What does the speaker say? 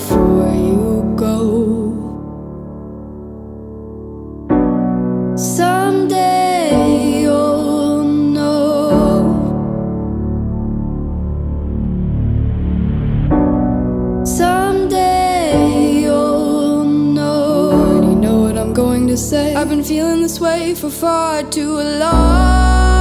before you go. Someday you'll know. Someday you'll know. And you know what I'm going to say. I've been feeling this way for far too long.